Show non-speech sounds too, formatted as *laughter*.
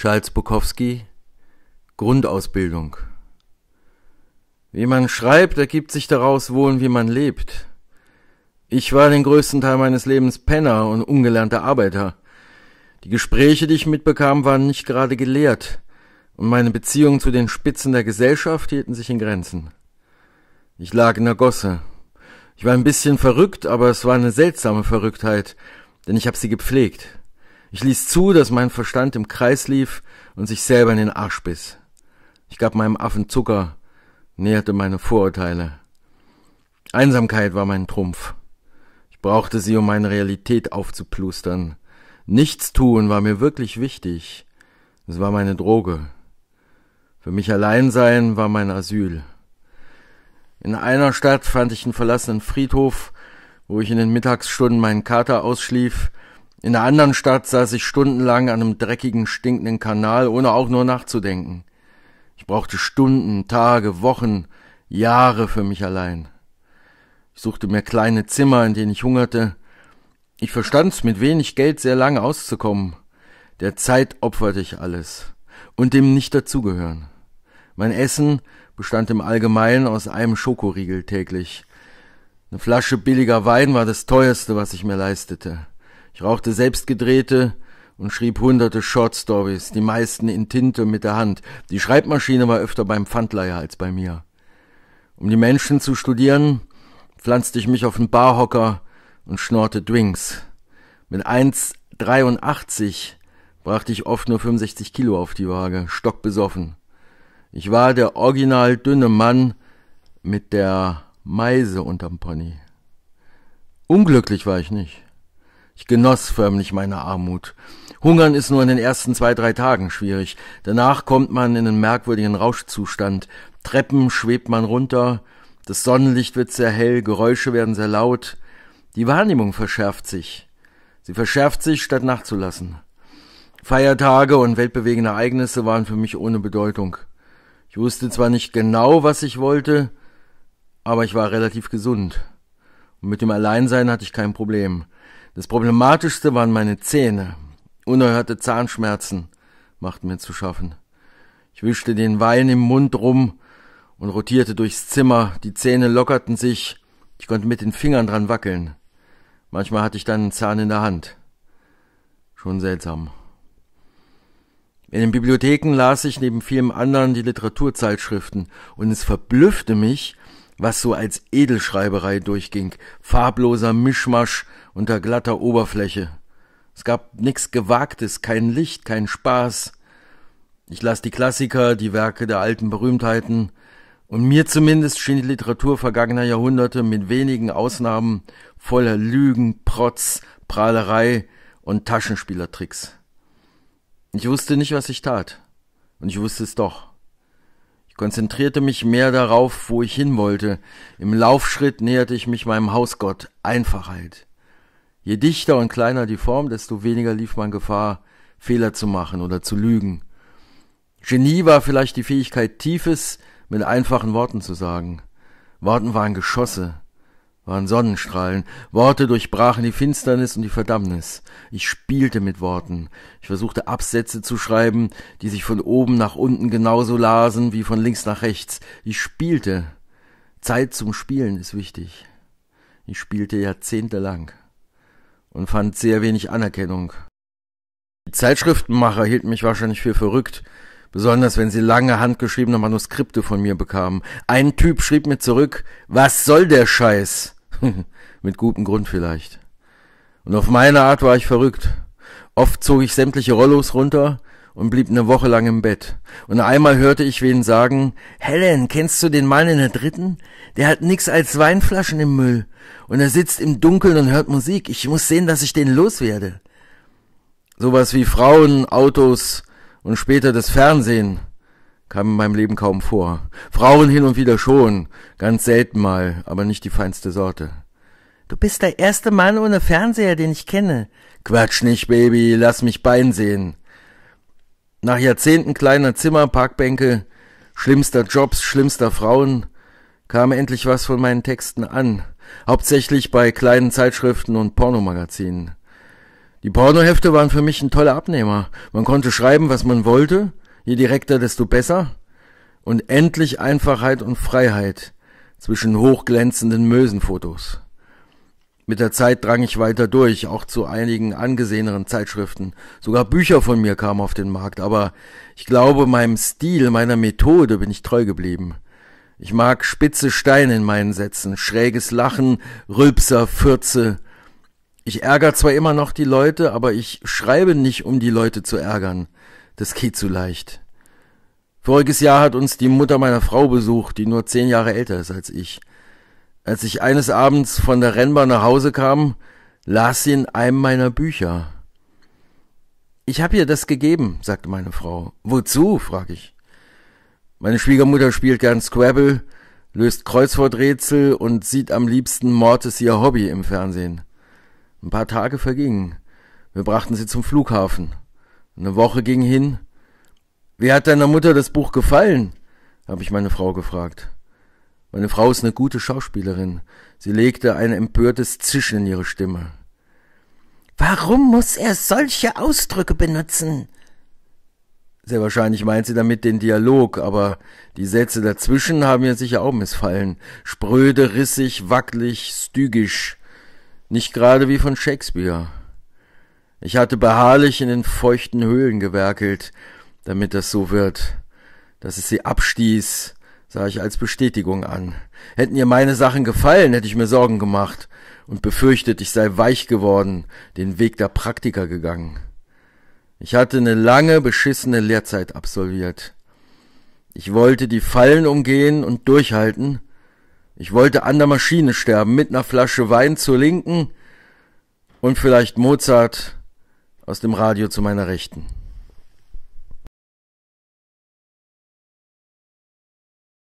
Charles Bukowski Grundausbildung Wie man schreibt, ergibt sich daraus wohl, wie man lebt. Ich war den größten Teil meines Lebens Penner und ungelernter Arbeiter. Die Gespräche, die ich mitbekam, waren nicht gerade gelehrt, und meine Beziehungen zu den Spitzen der Gesellschaft hielten sich in Grenzen. Ich lag in der Gosse. Ich war ein bisschen verrückt, aber es war eine seltsame Verrücktheit, denn ich habe sie gepflegt. Ich ließ zu, dass mein Verstand im Kreis lief und sich selber in den Arsch biss. Ich gab meinem Affen Zucker, näherte meine Vorurteile. Einsamkeit war mein Trumpf. Ich brauchte sie, um meine Realität aufzuplustern. Nichts tun war mir wirklich wichtig. Es war meine Droge. Für mich allein sein war mein Asyl. In einer Stadt fand ich einen verlassenen Friedhof, wo ich in den Mittagsstunden meinen Kater ausschlief, in der anderen Stadt saß ich stundenlang an einem dreckigen, stinkenden Kanal, ohne auch nur nachzudenken. Ich brauchte Stunden, Tage, Wochen, Jahre für mich allein. Ich suchte mir kleine Zimmer, in denen ich hungerte. Ich verstand's, mit wenig Geld sehr lange auszukommen. Der Zeit opferte ich alles und dem nicht dazugehören. Mein Essen bestand im Allgemeinen aus einem Schokoriegel täglich. Eine Flasche billiger Wein war das teuerste, was ich mir leistete. Ich rauchte selbstgedrehte und schrieb hunderte Shortstories, die meisten in Tinte mit der Hand. Die Schreibmaschine war öfter beim Pfandleiher als bei mir. Um die Menschen zu studieren, pflanzte ich mich auf den Barhocker und schnorrte Drinks. Mit 1,83 brachte ich oft nur 65 Kilo auf die Waage, stockbesoffen. Ich war der original dünne Mann mit der Meise unterm Pony. Unglücklich war ich nicht. Ich genoss förmlich meine Armut. Hungern ist nur in den ersten zwei, drei Tagen schwierig. Danach kommt man in einen merkwürdigen Rauschzustand. Treppen schwebt man runter, das Sonnenlicht wird sehr hell, Geräusche werden sehr laut. Die Wahrnehmung verschärft sich. Sie verschärft sich, statt nachzulassen. Feiertage und weltbewegende Ereignisse waren für mich ohne Bedeutung. Ich wusste zwar nicht genau, was ich wollte, aber ich war relativ gesund. Und mit dem Alleinsein hatte ich kein Problem. Das Problematischste waren meine Zähne. Unerhörte Zahnschmerzen machten mir zu schaffen. Ich wischte den Wein im Mund rum und rotierte durchs Zimmer. Die Zähne lockerten sich. Ich konnte mit den Fingern dran wackeln. Manchmal hatte ich dann einen Zahn in der Hand. Schon seltsam. In den Bibliotheken las ich neben vielem anderen die Literaturzeitschriften und es verblüffte mich, was so als Edelschreiberei durchging, farbloser Mischmasch unter glatter Oberfläche. Es gab nix Gewagtes, kein Licht, kein Spaß. Ich las die Klassiker, die Werke der alten Berühmtheiten, und mir zumindest schien die Literatur vergangener Jahrhunderte mit wenigen Ausnahmen voller Lügen, Protz, Prahlerei und Taschenspielertricks. Ich wusste nicht, was ich tat, und ich wusste es doch konzentrierte mich mehr darauf, wo ich hin wollte. Im Laufschritt näherte ich mich meinem Hausgott Einfachheit. Je dichter und kleiner die Form, desto weniger lief man Gefahr, Fehler zu machen oder zu lügen. Genie war vielleicht die Fähigkeit, Tiefes mit einfachen Worten zu sagen. Worten waren Geschosse, waren Sonnenstrahlen. Worte durchbrachen die Finsternis und die Verdammnis. Ich spielte mit Worten. Ich versuchte Absätze zu schreiben, die sich von oben nach unten genauso lasen wie von links nach rechts. Ich spielte. Zeit zum Spielen ist wichtig. Ich spielte jahrzehntelang und fand sehr wenig Anerkennung. Die Zeitschriftenmacher hielten mich wahrscheinlich für verrückt, besonders wenn sie lange handgeschriebene Manuskripte von mir bekamen. Ein Typ schrieb mir zurück, was soll der Scheiß? *laughs* Mit gutem Grund vielleicht. Und auf meine Art war ich verrückt. Oft zog ich sämtliche Rollos runter und blieb eine Woche lang im Bett. Und einmal hörte ich wen sagen, Helen, kennst du den Mann in der dritten? Der hat nix als Weinflaschen im Müll. Und er sitzt im Dunkeln und hört Musik. Ich muss sehen, dass ich den loswerde. Sowas wie Frauen, Autos und später das Fernsehen kam in meinem Leben kaum vor. Frauen hin und wieder schon, ganz selten mal, aber nicht die feinste Sorte. Du bist der erste Mann ohne Fernseher, den ich kenne. Quatsch nicht, Baby, lass mich Bein sehen. Nach Jahrzehnten kleiner Zimmer, Parkbänke, schlimmster Jobs, schlimmster Frauen, kam endlich was von meinen Texten an, hauptsächlich bei kleinen Zeitschriften und Pornomagazinen. Die Die Pornohefte waren für mich ein toller Abnehmer. Man konnte schreiben, was man wollte, je direkter, desto besser. Und endlich Einfachheit und Freiheit zwischen hochglänzenden Mösenfotos. Mit der Zeit drang ich weiter durch, auch zu einigen angeseheneren Zeitschriften. Sogar Bücher von mir kamen auf den Markt, aber ich glaube, meinem Stil, meiner Methode bin ich treu geblieben. Ich mag spitze Steine in meinen Sätzen, schräges Lachen, Rülpser, Fürze. Ich ärgere zwar immer noch die Leute, aber ich schreibe nicht, um die Leute zu ärgern. Das geht zu leicht. Voriges Jahr hat uns die Mutter meiner Frau besucht, die nur zehn Jahre älter ist als ich. Als ich eines Abends von der Rennbahn nach Hause kam, las sie in einem meiner Bücher. Ich habe ihr das gegeben, sagte meine Frau. Wozu? frag ich. Meine Schwiegermutter spielt gern Scrabble, löst Kreuzworträtsel und sieht am liebsten Mord ist ihr Hobby im Fernsehen. Ein paar Tage vergingen. Wir brachten sie zum Flughafen. Eine Woche ging hin. Wie hat deiner Mutter das Buch gefallen? habe ich meine Frau gefragt. Meine Frau ist eine gute Schauspielerin. Sie legte ein empörtes Zischen in ihre Stimme. Warum muss er solche Ausdrücke benutzen? Sehr wahrscheinlich meint sie damit den Dialog, aber die Sätze dazwischen haben ihr sicher auch missfallen. Spröde, rissig, wackelig, stygisch. Nicht gerade wie von Shakespeare. Ich hatte beharrlich in den feuchten Höhlen gewerkelt, damit das so wird, dass es sie abstieß, sah ich als Bestätigung an. Hätten ihr meine Sachen gefallen, hätte ich mir Sorgen gemacht und befürchtet, ich sei weich geworden, den Weg der Praktiker gegangen. Ich hatte eine lange, beschissene Lehrzeit absolviert. Ich wollte die Fallen umgehen und durchhalten. Ich wollte an der Maschine sterben, mit einer Flasche Wein zur Linken und vielleicht Mozart aus dem Radio zu meiner Rechten.